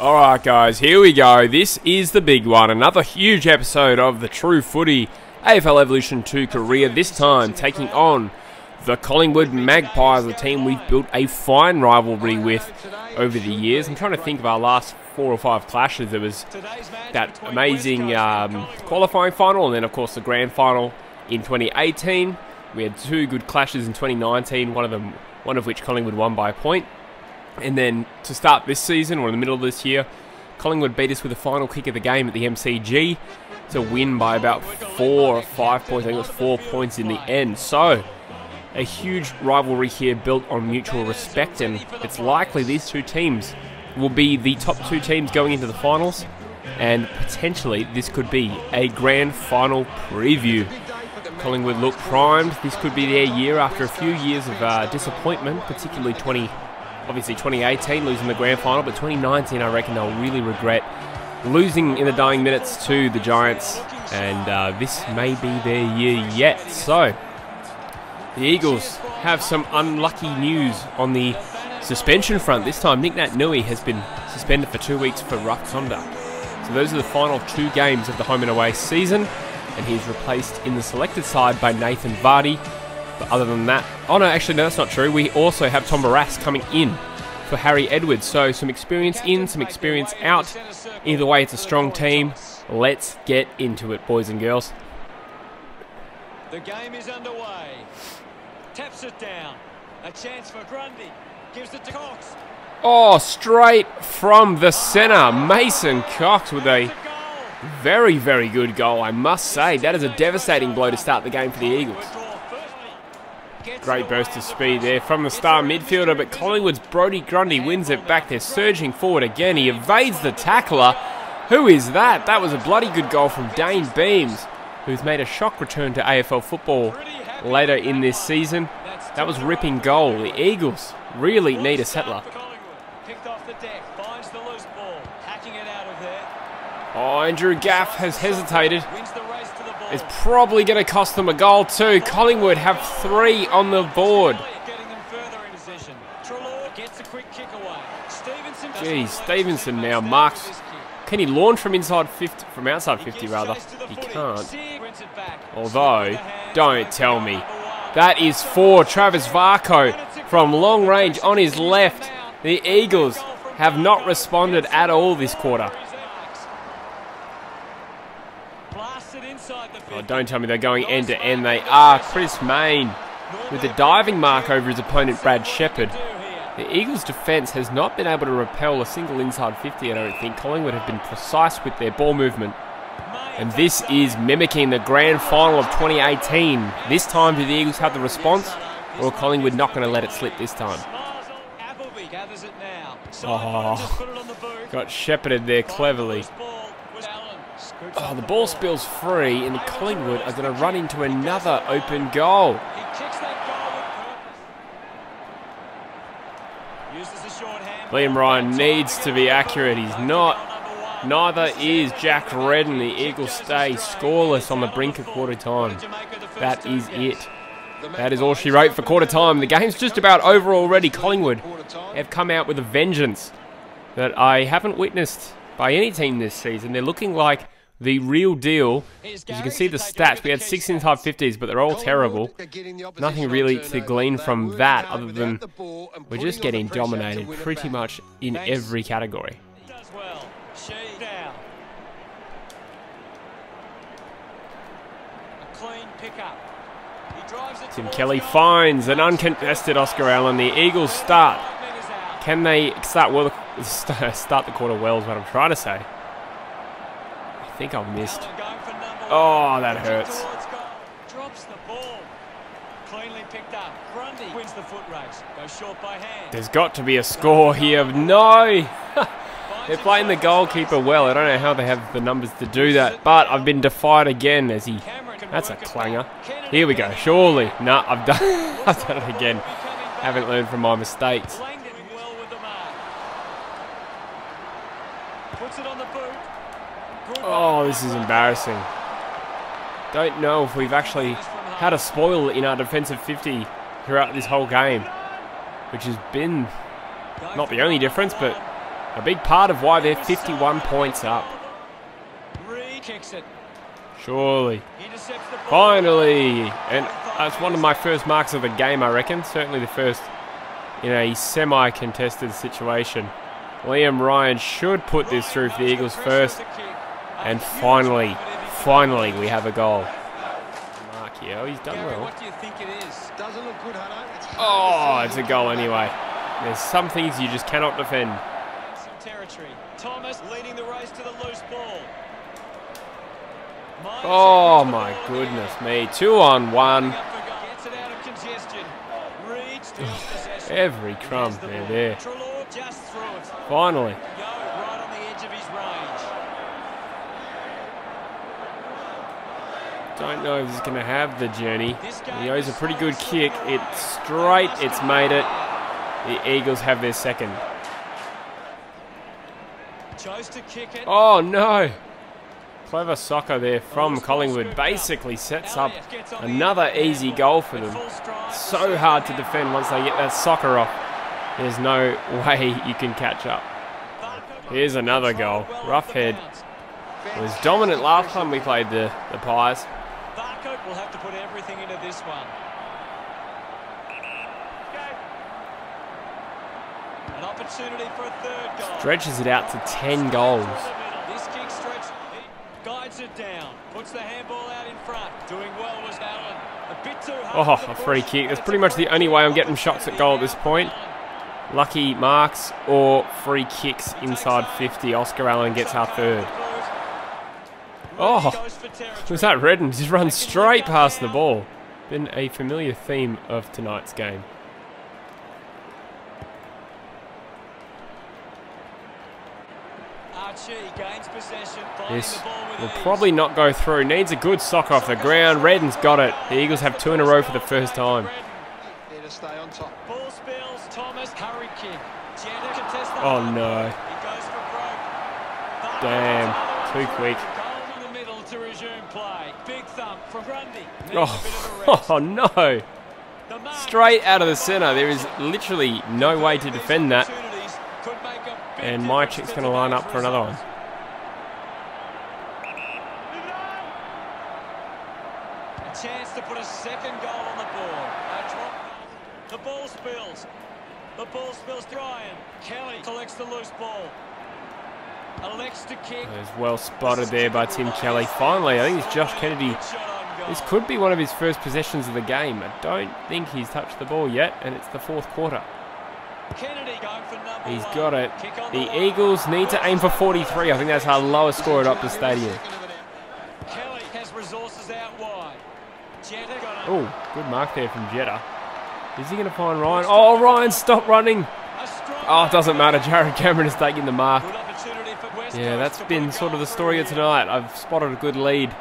Alright guys, here we go. This is the big one. Another huge episode of the True Footy AFL Evolution 2 career. This time taking on the Collingwood Magpies, a team we've built a fine rivalry with over the years. I'm trying to think of our last four or five clashes. There was that amazing um, qualifying final and then of course the grand final in 2018. We had two good clashes in 2019, one of them one of which Collingwood won by a point. And then to start this season, or in the middle of this year, Collingwood beat us with a final kick of the game at the MCG to win by about four or five points. I think it was four points in the end. So, a huge rivalry here built on mutual respect, and it's likely these two teams will be the top two teams going into the finals, and potentially this could be a grand final preview. Collingwood look primed. This could be their year after a few years of uh, disappointment, particularly 20 obviously 2018 losing the grand final, but 2019 I reckon they'll really regret losing in the dying minutes to the Giants, and uh, this may be their year yet. So, the Eagles have some unlucky news on the suspension front. This time, Nic Naitanui has been suspended for two weeks for rough conduct. So those are the final two games of the home and away season, and he's replaced in the selected side by Nathan Vardy. But other than that, oh no, actually no, that's not true. We also have Tom Barrass coming in for Harry Edwards. So some experience in, some experience out. Either way, it's a strong team. Let's get into it, boys and girls. The game is underway. Taps it down. A chance for Grundy. Gives it to Cox. Oh, straight from the centre. Mason Cox with a very, very good goal, I must say. That is a devastating blow to start the game for the Eagles. Great burst of speed there from the star midfielder, but Collingwood's Brodie Grundy wins it back. They're surging forward again. He evades the tackler. Who is that? That was a bloody good goal from Dayne Beams, who's made a shock return to AFL football later in this season. That was ripping goal. The Eagles really need a settler. Oh, Andrew Gaff has hesitated. It's probably going to cost them a goal too. Collingwood have three on the board. Geez, Stephenson now marks. Can he launch from inside 50, from outside 50 rather? He can't. Although, don't tell me. That is for Travis Varcoe from long range on his left. The Eagles have not responded at all this quarter. Oh, don't tell me they're going end to end. They are. Chris Mayne with the diving mark over his opponent, Brad Sheppard. The Eagles' defence has not been able to repel a single inside 50, I don't think. Collingwood have been precise with their ball movement. And this is mimicking the grand final of 2018. This time, do the Eagles have the response? Or are Collingwood not going to let it slip this time? Oh, got shepherded there cleverly. Oh, the ball spills free, and Collingwood are going to run into another open goal. Liam Ryan needs to be accurate. He's not. Neither is Jack Redden. The Eagles stay scoreless on the brink of quarter time. That is it. That is all she wrote for quarter time. The game's just about over already. Collingwood have come out with a vengeance that I haven't witnessed by any team this season. They're looking like the real deal. As you can see the stats, we had six inside 50s, but they're all terrible. Nothing really to glean from that other than we're just getting dominated pretty much in every category. Tim Kelly finds an uncontested Oscar Allen. The Eagles start. Can they start well? Start the quarter well is what I'm trying to say think I've missed. Oh, that hurts. There's got to be a score here. No! They're playing the goalkeeper well. I don't know how they have the numbers to do that, but I've been defied again as he... That's a clanger. Here we go. Surely. No, nah, I've done, I've done it again. Haven't learned from my mistakes. Oh, this is embarrassing. Don't know if we've actually had a spoil in our defensive 50 throughout this whole game, which has been not the only difference, but a big part of why they're 51 points up. Surely. Finally! And that's one of my first marks of the game, I reckon. Certainly the first in a semi-contested situation. Liam Ryan should put this through for the Eagles first. And finally, finally, we have a goal. Markio, he's done Gary, well. what do you think it is? Doesn't look good, Hutto. Oh, it's a goal anyway. There's some things you just cannot defend. Some territory. Thomas leading the race to the loose ball. Oh my goodness me. Two on one. Gets it out of congestion. Reed steals. Every crumb. There's the They're there. Just. Finally. Yo, right on the edge of his range. Don't know if he's going to have the journey. He owes a pretty good kick. It's straight. It's made it. The Eagles have their second. Chose to kick it. Oh no! Clever soccer there oh, from Collingwood basically sets up Elliott gets on the another end of the easy goal for them. So hard to defend once they get that soccer off. There's no way you can catch up. Here's another goal. Rough head. It was dominant last time we played the, the Pies. Will have to put everything into this one. An opportunity for a third goal. Stretches it out to 10 goals. This kick stretch guides it down. Puts the handball out in front. Doing well was Allen. A bit too hard Oh, a free kick. That's it's pretty much the only way I'm getting shots at goal at this point. Lucky marks or free kicks inside 50. Oscar Allen gets our third. Oh, Goes for territory. Was that Redden? Just run straight past the ball. Been a familiar theme of tonight's game. Archie gains possession. finding This the ball with will probably not go through. Needs a good sock off the ground. Redden's got it. The Eagles have two in a row for the first time. there to stay on top. Ball spills. Thomas. Hurry kick. Jenner contests the Oh no. ball. He goes for broke. Barker Damn, too quick. Goal in the middle to resume play. Big thump from Grundy. Needs a oh, bit of a Oh, oh no. Straight out of the centre. There is literally no way to defend that. Opportunities could make a big And Mihocek's to going to line up for another one. A chance to put a second goal on the board. The ball spills. The ball spills Ryan. Kelly collects the loose ball. Was well spotted there by Tim Kelly. Finally, I think it's Josh Kennedy. This could be one of his first possessions of the game. I don't think he's touched the ball yet, and it's the fourth quarter. He's got it. The. Eagles need to aim for 43. I think that's our lowest score at Optus Stadium. Kelly has resources out wide. Oh, good mark there from Jetta. Is he going to find Ryan? Oh, Ryan, stop running. Oh, it doesn't matter. Jarrod Cameron is taking the mark. Good opportunity for West Yeah, that's been sort of the story of tonight. I've spotted a good lead,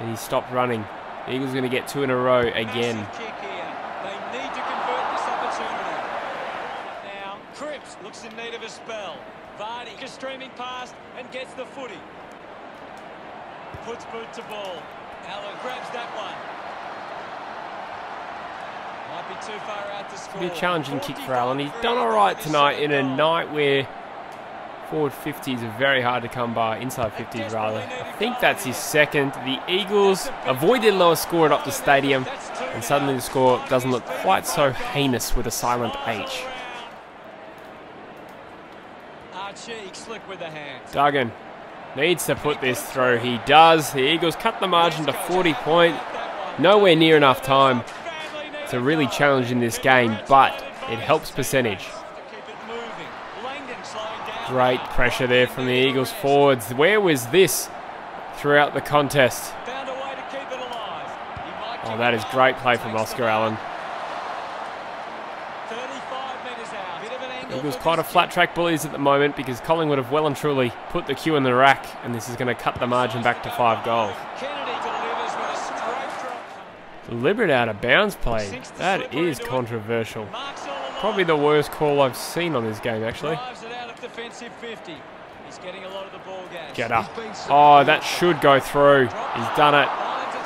and he stopped running. The Eagles going to get two in a row again. Massive kick here. They need to convert this opportunity. Now, Cripps looks in need of a spell. Vardy is streaming past and gets the footy. Puts boot to ball. Allen grabs that one. Might be too far out to score. Be a challenging kick for Allen. He's done all right tonight in a night where forward 50s are very hard to come by, inside 50s rather. I think that's his second. The Eagles avoid their lowest score at Optus Stadium, and suddenly the score doesn't look quite so heinous with a silent H. Archie slick with the hands. Duggan needs to put this through. He does. The Eagles cut the margin to 40 point. Nowhere near enough time to really challenge in this game, but it helps percentage. Great pressure there from the Eagles forwards. Where was this throughout the contest? Oh, that is great play from Oscar Allen. Eagles quite a flat track bullies at the moment because Collingwood have well and truly put the cue in the rack, and this is going to cut the margin back to five goals. Kennedy delivers with a straight drop. Deliberate out of bounds play. That is controversial. Marks all along. Probably the worst call I've seen on this game, actually defensive 50. He's getting a lot of the ball gas. Get up. Oh, that should go through. He's done it.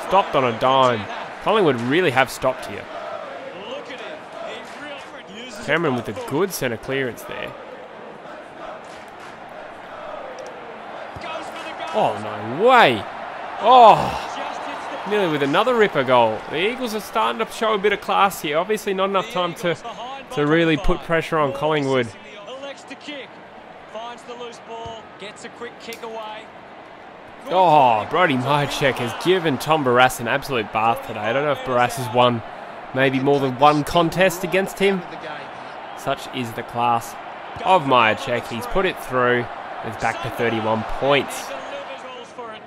Stopped on a dime. Collingwood really have stopped here. Cameron with a good centre clearance there. Oh, no way. Oh, nearly with another ripper goal. The Eagles are starting to show a bit of class here. Obviously not enough time to, to really put pressure on Collingwood. Kick away. Good Oh. Brody Mihocek has given Tom Barrass an absolute bath today. I don't know if Barrass has won maybe more than one contest against him. Such is the class of Mihocek. He's put it through. It's back to 31 points. He delivers goals for it.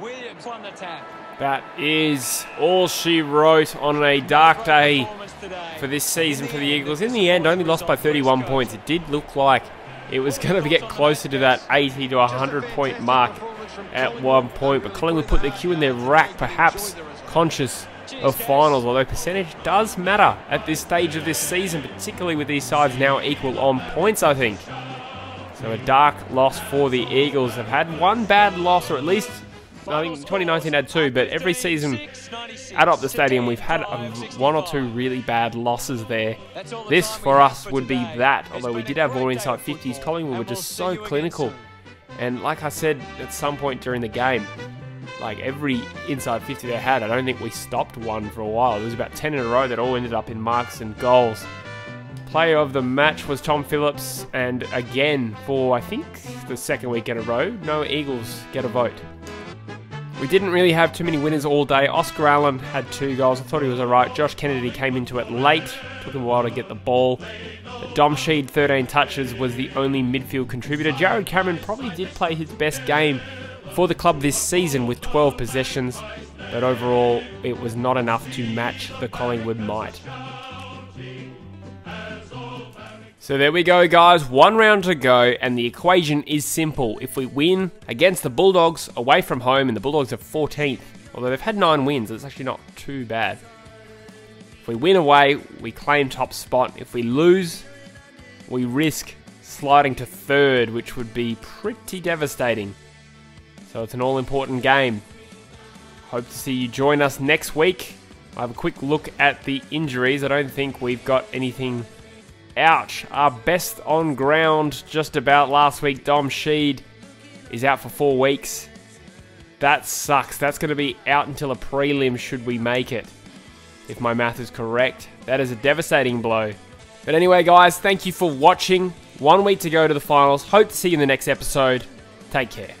Williams won the tap. That is all she wrote on a dark day for this season for the Eagles. In the end, only lost by 31 points. It did look like it was going to get closer to that 80 to 100 point mark at one point, but Collingwood put their cue in their rack, perhaps conscious of finals, although percentage does matter at this stage of this season, particularly with these sides now equal on points, I think. So a dark loss for the Eagles. They've had one bad loss, or at least I think 2019 had two, but every season at Optus Stadium we've had a, one or two really bad losses there. This for us would be that, although we did have more inside 50s. Collingwood were just so clinical. And like I said at some point during the game, like every inside 50 they had, I don't think we stopped one for a while. There was about 10 in a row that all ended up in marks and goals. Player of the match was Tom Phillips, and again, for I think the second week in a row, no Eagles get a vote. We didn't really have too many winners all day. Oscar Allen had two goals. I thought he was alright. Josh Kennedy came into it late. Took him a while to get the ball. But Dom Sheed, 13 touches, was the only midfield contributor. Jarrod Cameron probably did play his best game for the club this season with 12 possessions. But overall, it was not enough to match the Collingwood might. So there we go, guys. One round to go, and the equation is simple. If we win against the Bulldogs away from home, and the Bulldogs are 14th, although they've had nine wins, it's actually not too bad. If we win away, we claim top spot. If we lose, we risk sliding to third, which would be pretty devastating. So it's an all important game. Hope to see you join us next week. I have a quick look at the injuries. I don't think we've got anything Ouch. Our best on ground just about last week, Dom Sheed, is out for four weeks. That sucks. That's going to be out until a prelim should we make it. If my math is correct. That is a devastating blow. But anyway, guys, thank you for watching. One week to go to the finals. Hope to see you in the next episode. Take care.